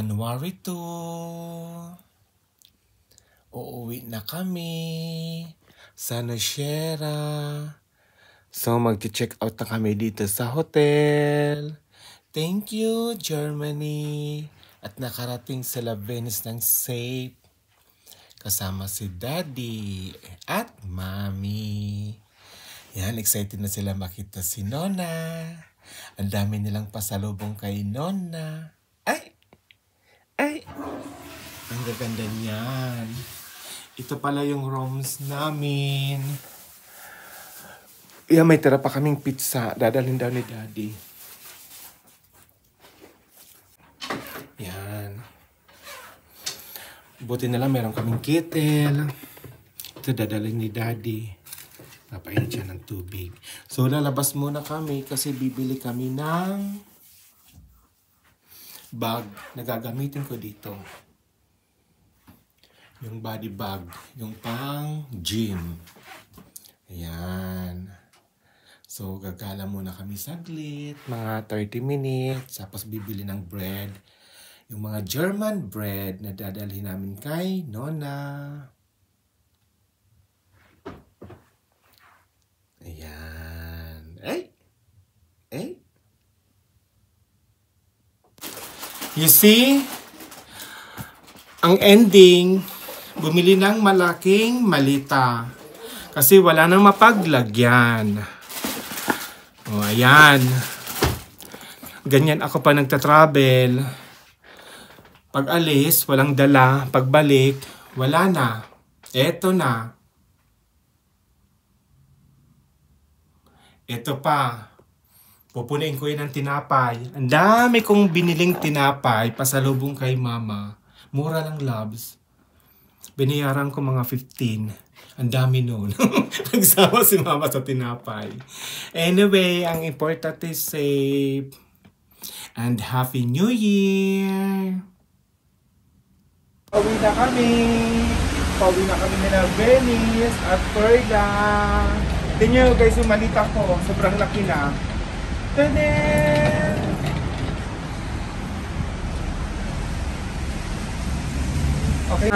January 2. Uuwi na kami sa Nashera. So, mag-check out na kami dito sa hotel. Thank you, Germany. At nakarating sa La Venice ng safe. Kasama si Daddy at Mommy. Yan, excited na sila makita si Nona. Ang dami nilang pasalubong kay Nona. Ay! Ang gaganda niyan. Ito pala yung rooms namin. Yan, may tira pa kaming pizza. Dadalhin daw ni Daddy. Yan. Buti na lang meron kaming kettle. Ito dadalhin ni Daddy. Napainit siya ng tubig. So, lalabas muna kami kasi bibili kami ng bag na gagamitin ko dito. Yung body bag. Yung pang gym. Ayan. So, gagala muna kami saglit. Mga 30 minutes. Tapos bibili ng bread. Yung mga German bread na dadalhin namin kay Nona. Ayan. Ay! Ay! You see? Ang ending, bumili ng malaking malita. Kasi wala nang mapaglagyan. O, ayan. Ganyan ako pa nagta-travel. Pag alis, walang dala. Pagbalik, wala na. Eto na. Ito pa. Pupunin ko yan ng tinapay. Ang dami kong biniling tinapay pasalubong kay mama. Mura lang loves. Binayaran ko mga 15. Ang dami noon. Nagsama si mama sa tinapay. Anyway, ang important is safe. And Happy New Year! Pauwi na kami! Pauwi na kami nila Venice at Perla. Tingnan nyo guys yung malita ko. Sobrang laki na. Tadan! Okay.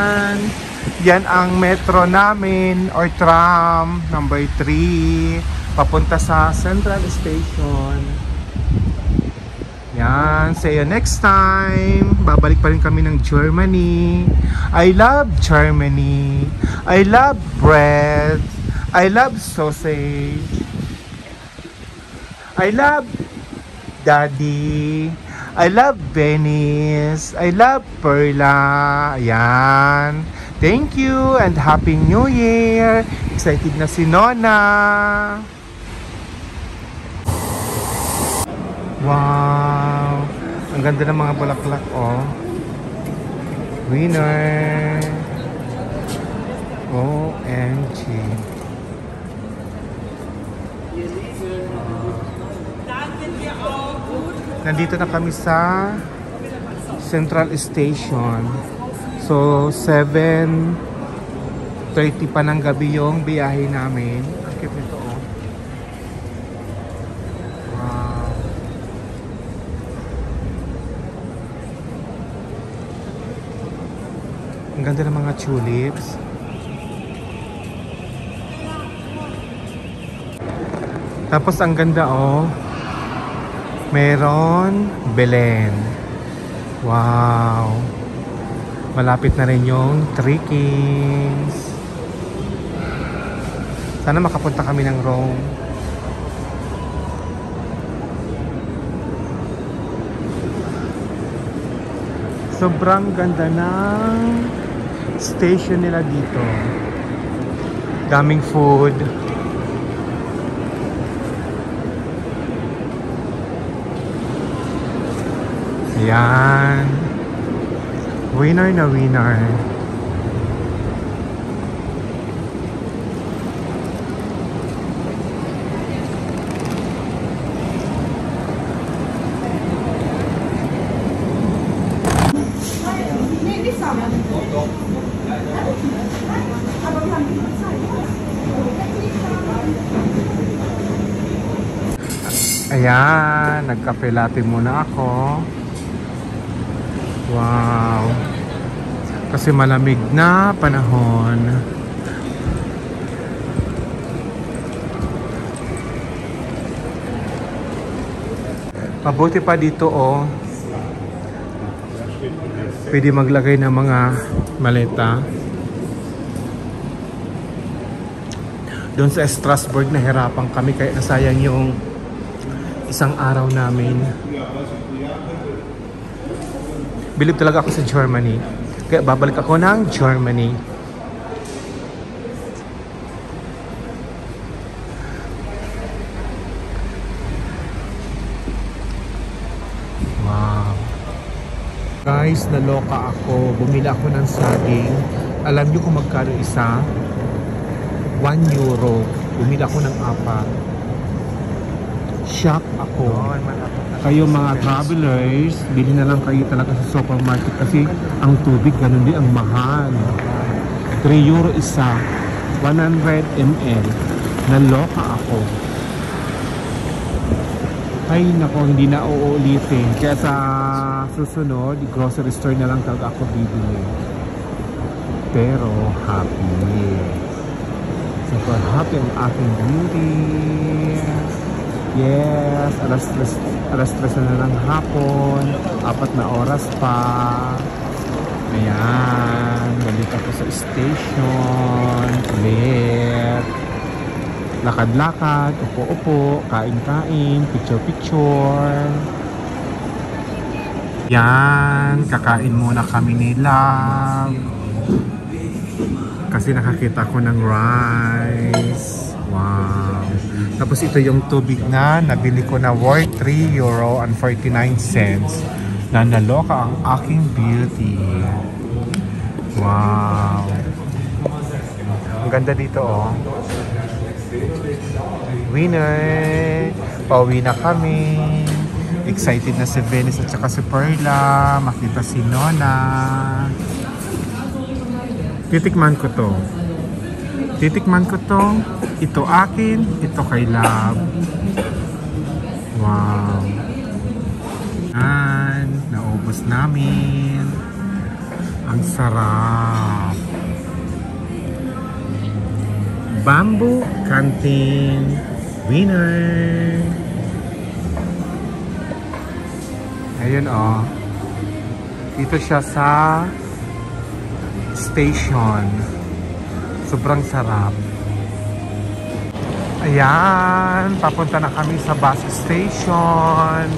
Yan ang metro namin or tram number 3 papunta sa Central Station. Yan. See you next time. Babalik pa rin kami ng Germany. I love Germany. I love bread. I love sausage. I love Daddy. I love Venice. I love Perla. Ayan. Thank you and Happy New Year. Excited na si Nona. Wow. Ang ganda ng mga bulaklak, oh. Winner. OMG. Nandito na kami sa Central Station. So, 7.30 pa ng gabi yung biyahe namin. Cute nito, oh. Wow. Ang ganda ng mga tulips. Tapos ang ganda, oh. Meron Belen. Wow. Malapit na rin yung Three Kings. Sana makapunta kami ng Rome. Sobrang ganda ng station nila dito. Daming food. Ayan. Winner na winner. Ayan, nagkape latte muna ako. Wow. Kasi malamig na panahon. Mabuti pa dito oh. Pwede maglagay ng mga maleta. Doon sa Strasbourg nahirapan kami kaya nasayang yung isang araw namin. Bilib talaga ako sa Germany. Kaya babalik ako ng Germany. Wow. Guys, naloka ako. Bumili ako ng saging. Alam nyo kung magkano isa? 1 euro. Bumili ako ng apat. Shock ako. Kayo mga travelers, bili na lang kayo talaga sa supermarket kasi ang tubig ganun din ang mahal. 3 euro isa. 100 ml. Naloka ako. Ay nako, hindi na uulitin. Kaya sa susunod, grocery store na lang talaga ako bibili. Pero happy. Super happy ang aking beauty. Yes, alas tres, alas tres na ng hapon. Apat na oras pa. Ayan, balik ako sa station. Ulit. Lakad-lakad, upo-upo, kain-kain, picture-picture. Yan, kakain muna kami ni Love. Kasi nakakita ko ng rice. Wow. Tapos ito yung tubig na nabili ko na worth 3 euro and 49 cents. Na naloka ang aking beauty. Wow. Ang ganda dito oh. Winner! Pauwi na kami. Excited na si Venice at saka si Perla. Makita si Nona. Titikman ko to. Titikman ko to. Ito akin. Ito kay Love. Wow. Yan. Naubos namin. Ang sarap. Bamboo Canteen Winner. Ayun oh. Dito siya sa station. Sobrang sarap. Ayan, papunta na kami sa bus station.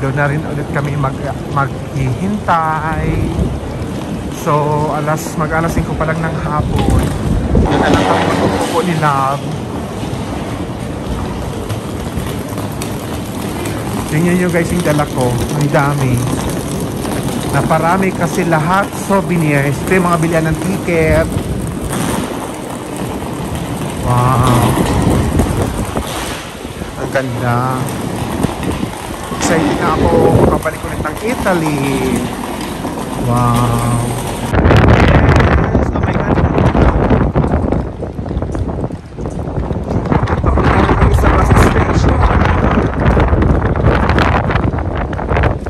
Doon na rin ulit kami mag maghihintay. So, alas mag alas 5 pa lang ng hapon. Doon na lang kami mag-upo ni Love. Tingnan nyo guys yung dala ko. Ang dami. Naparami kasi lahat souvenirs. Ito yung mga bilihan ng ticket. Wow. Ang ganda. Excited na ako makabalik ulit ng Italy. Wow. Yes, oh.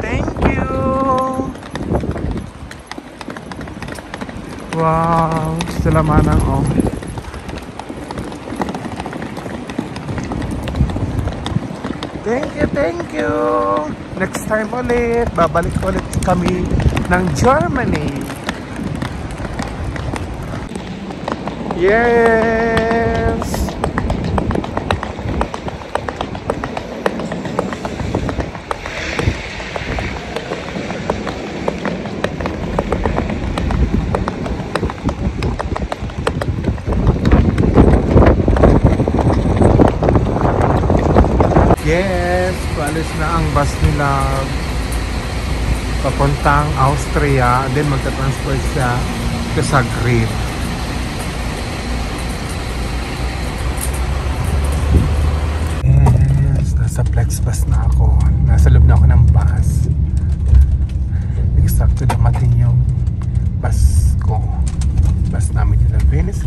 Thank you. Wow, sila manang oh. Thank you, thank you. Next time ulit, babalik ulit kami ng Germany. Yes! Paalis na ang bus nila papuntang Austria then magta-transfer siya to Zagreb. Yes, nasa Flexbus na ako. Nasa loob na ako ng bus. Eksakto dumating yung bus ko. Bus namin nila Venice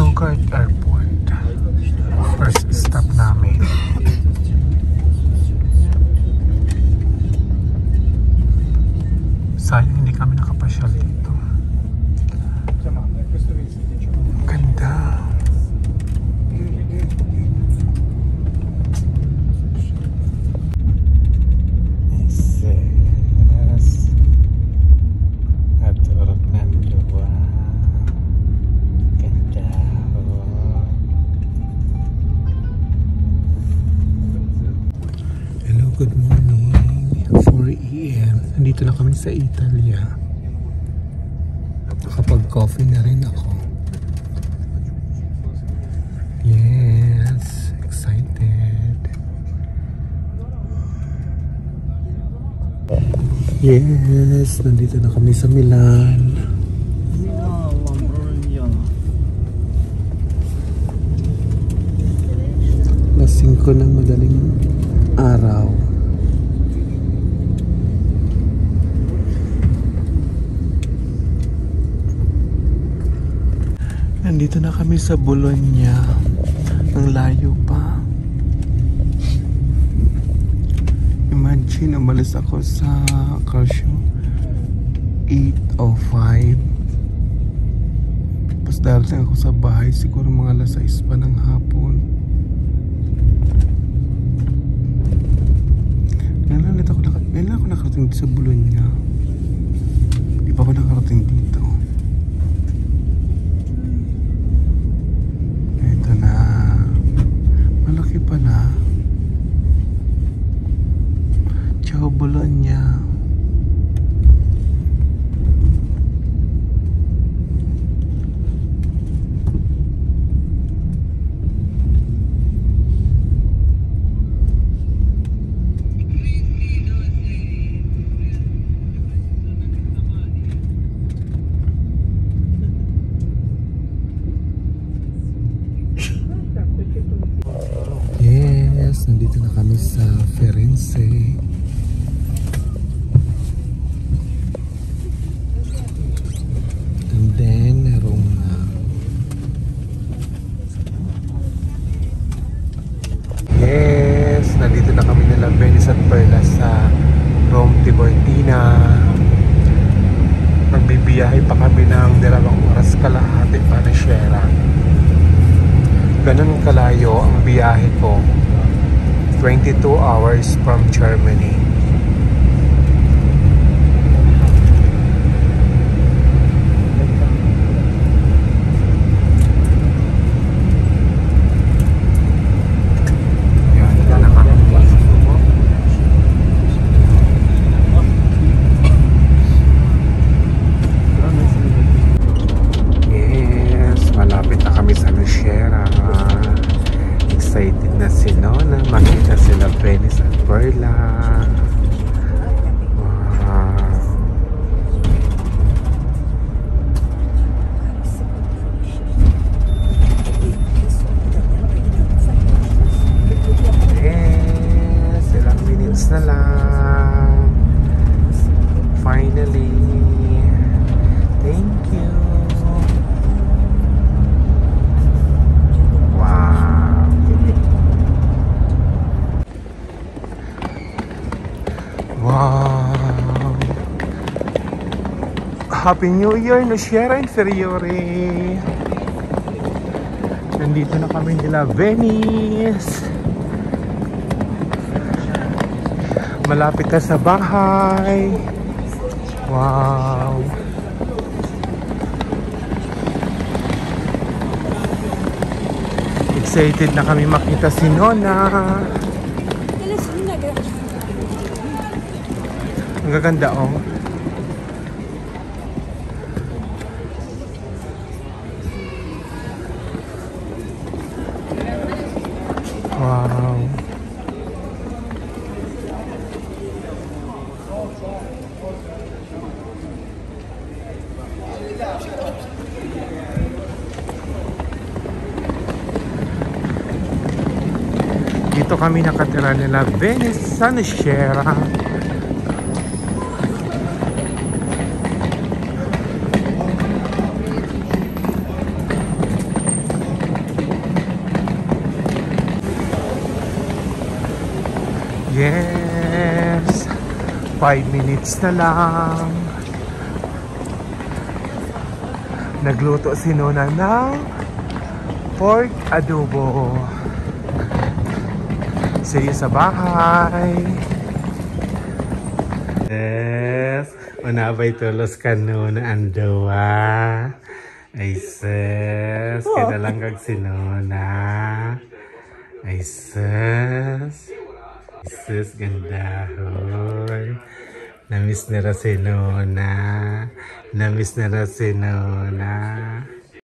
Stuttgart Airport. First stop namin. Sayang hindi kami nakapasyal dito. Nandito na kami sa Italia. Nakapag-coffee na rin ako. Yes, excited. Yes, nandito na kami sa Milan. Lasing ko ng madaling araw. Nandito na kami sa Bologna. Ang layo pa. Imagine, umalis ako sa Calcio 8.05 Tapos darating ako sa bahay siguro mga alas 6 pa ng hapon lang ako, naka, ako nakarating sa Bologna Di pa ako nakarating dito Ito na Malaki pa na Ciao Bologna Yes, nandito na kami sa Firenze. And then, Roma. Yes, nandito na kami nila Venice at Perla sa Rome Tiburtina. Magbibiyahe pa kami ng dalawang oras kalahati para Sierra. Ganun kalayo ang biyahe ko. 22 hours from Germany. Yan, yan na kami. Yes, malapit na kami sa Luciera. Excited na si Nona. Makita sila Venice at Perla. Wow. Yes, ilang minutes na lang. Finally. Thank you. Wow. Wow. Happy New Year, Luciera Inferiore. Nandito na kami nila Venice. Malapit na sa bahay. Wow. Excited na kami makita si Nona. Ang gaganda oh. Dito kami nakatira nila Venice San Sierra. Yes. Five minutes na lang. Nagluto si Nona ng pork adobo. See you sa bahay. Yes. Unabay tulos ka nun ang dawa. Ay sis. Kinalang kag si Nona. Ay sis. Sis, ganda hoy. Namiss na si Nona. Namiss na si Nona.